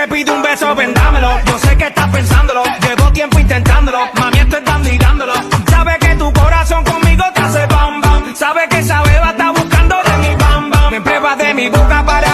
te pido un beso, vendámelo. Yo sé que estás pensándolo, llevo tiempo intentándolo. Mami, esto es dando y dándolo. Sabes que tu corazón conmigo te hace bam bam. Sabes que esa beba está buscando de mi bam bam. Me pruebas de mi boca para